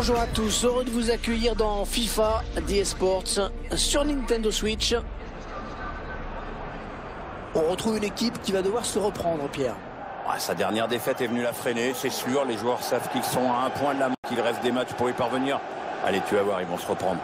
Bonjour à tous, heureux de vous accueillir dans FIFA DS Sports sur Nintendo Switch. On retrouve une équipe qui va devoir se reprendre, Pierre. sa dernière défaite est venue la freiner, c'est sûr. Les joueurs savent qu'ils sont à un point de la main, qu'il reste des matchs pour y parvenir. Allez, tu vas voir, ils vont se reprendre.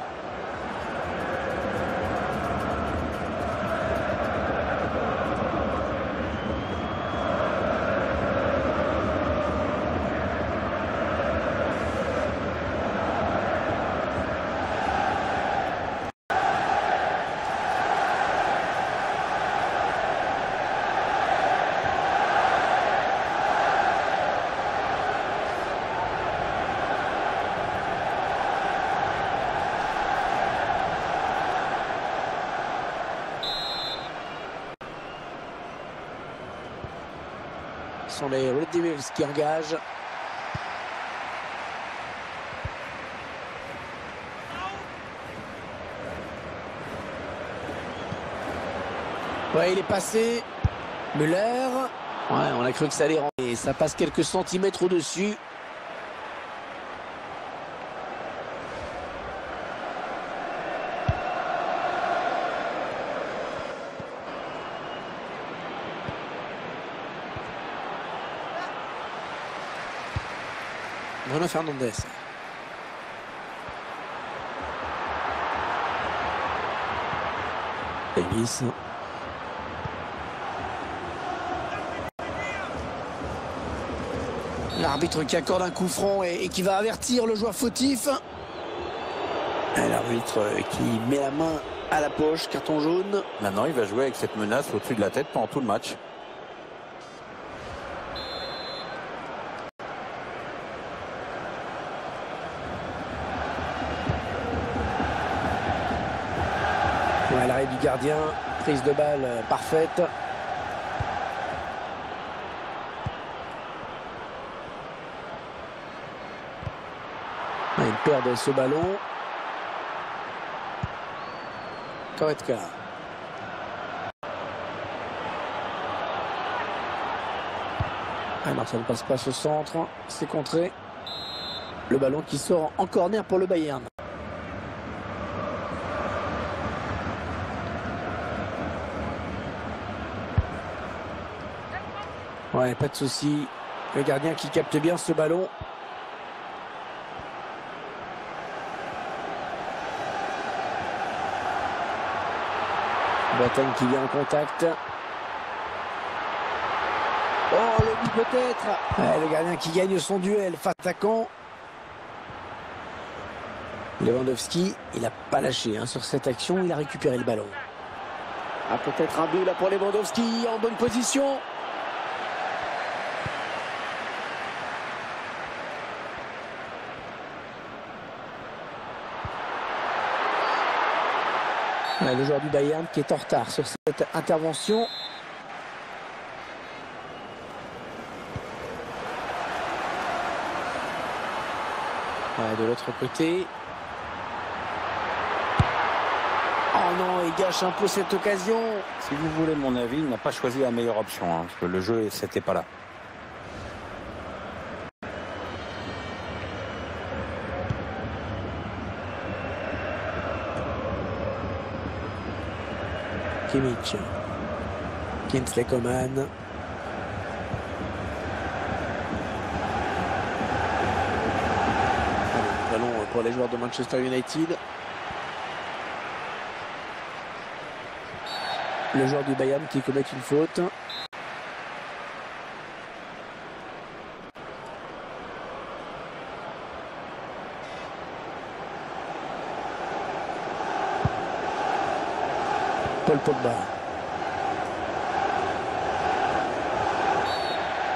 Ce sont les Red Devils qui engagent. Ouais, il est passé. Müller. Ouais, on a cru que ça allait rentrer. Ça passe quelques centimètres au-dessus. Bruno Fernandez. Davis. L'arbitre qui accorde un coup franc et, et, qui va avertir le joueur fautif. L'arbitre qui met la main à la poche, carton jaune. Maintenant, il va jouer avec cette menace au-dessus de la tête pendant tout le match. Gardien, prise de balle parfaite. Ouais, il perd ce ballon. Koretka. Alors ça ne passe pas ce centre, c'est contré. Le ballon qui sort en corner pour le Bayern. Ouais, pas de souci. Le gardien qui capte bien ce ballon. Boateng qui vient en contact. Oh, le but peut-être. Ouais, le gardien qui gagne son duel. Attaquant. Lewandowski, il n'a pas lâché hein, sur cette action. Il a récupéré le ballon. Ah, peut-être un but là pour Lewandowski en bonne position. Le joueur du Bayern qui est en retard sur cette intervention. De l'autre côté. Oh non, il gâche un peu cette occasion. Si vous voulez mon avis, il n'a pas choisi la meilleure option. Hein, parce que le jeu, c'était pas là. Kimmich. Kinsley Coman. Ballon pour les joueurs de Manchester United. Le joueur du Bayern qui commet une faute. Paul Pogba.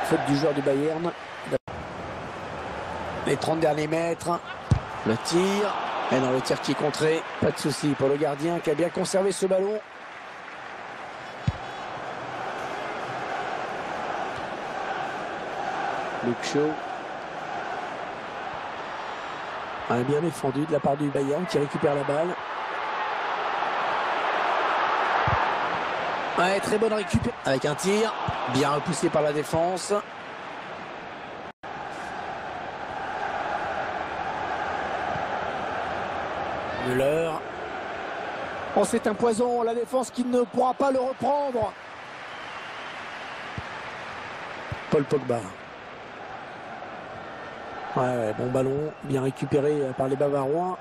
Faute du joueur du Bayern. Les 30 derniers mètres. Le tir. Et dans le tir qui est contré. Pas de souci pour le gardien qui a bien conservé ce ballon. Luke Shaw. Bien défendu de la part du Bayern qui récupère la balle. Très bonne récupération avec un tir bien repoussé par la défense. Müller. Oh, c'est un poison, la défense qui ne pourra pas le reprendre. Paul Pogba. Ouais, bon ballon, bien récupéré par les Bavarois.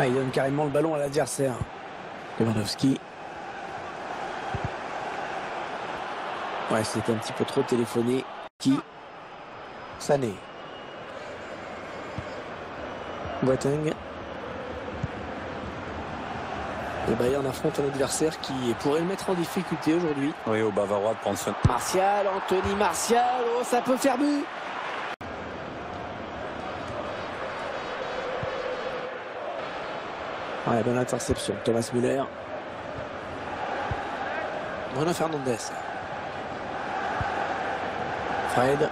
Ah, il donne carrément le ballon à l'adversaire. Lewandowski. Ouais, c'était un petit peu trop téléphoné. Qui Sané. Boateng. Le Bayern affronte un adversaire qui pourrait le mettre en difficulté aujourd'hui. Oui, au Bavarois de prendre son... Martial, Anthony Martial. Oh, ça peut faire but. Ouais, bonne interception. Thomas Müller. Bruno Fernandez. Fred.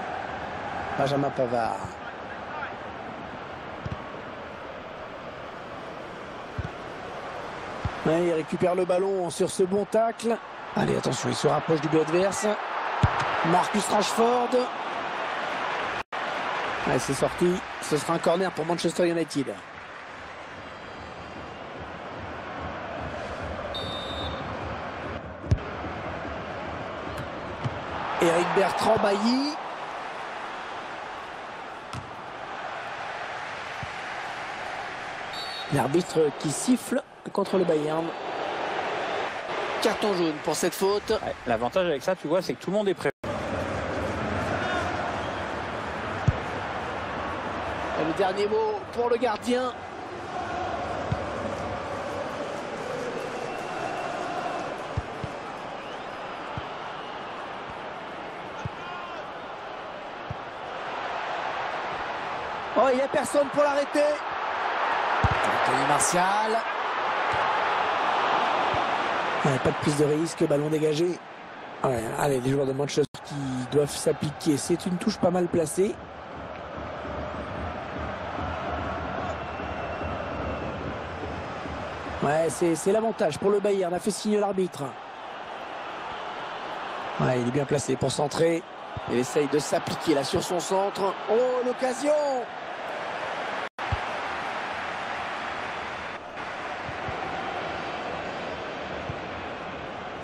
Benjamin Pavard. Il récupère le ballon sur ce bon tacle. Allez, attention, il se rapproche du but adverse. Marcus Rashford. C'est sorti. Ce sera un corner pour Manchester United. Eric Bertrand Bailly. L'arbitre qui siffle contre le Bayern. Carton jaune pour cette faute. Ouais, L'avantage avec ça, tu vois, c'est que tout le monde est prêt. Et le dernier mot pour le gardien. Oh, il n'y a personne pour l'arrêter. Anthony Martial. Ouais, pas de prise de risque, ballon dégagé. Ouais, allez, les joueurs de Manchester qui doivent s'appliquer. C'est une touche pas mal placée. Ouais, c'est l'avantage pour le Bayern. A fait signe l'arbitre. Ouais, il est bien placé pour centrer. Il essaye de s'appliquer là sur son centre. Oh, l'occasion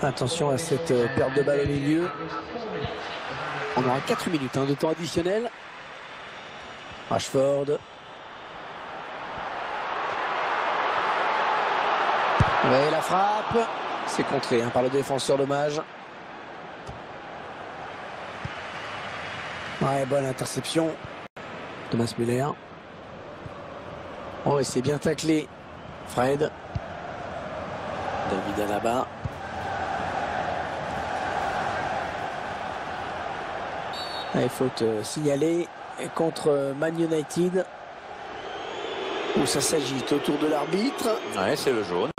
Attention à cette euh, perte de balle au milieu. On aura 4 minutes hein, de temps additionnel. Rashford. La frappe. C'est contré hein, par le défenseur dommage. Bonne interception. Thomas Müller. Oh, c'est bien taclé. Fred. David Alaba. Il faute euh, signalée contre Man United. Où ça s'agite autour de l'arbitre. Ouais, c'est le jaune.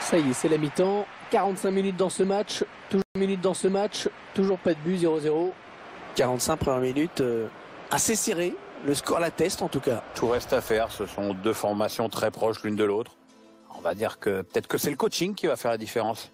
Ça y est, c'est la mi-temps. 45 minutes dans ce match. Toujours minutes dans ce match. Toujours pas de but, 0-0. 45 premières minutes euh, assez serré. Le score l'atteste en tout cas. Tout reste à faire. Ce sont deux formations très proches l'une de l'autre. On va dire que peut-être que c'est le coaching qui va faire la différence.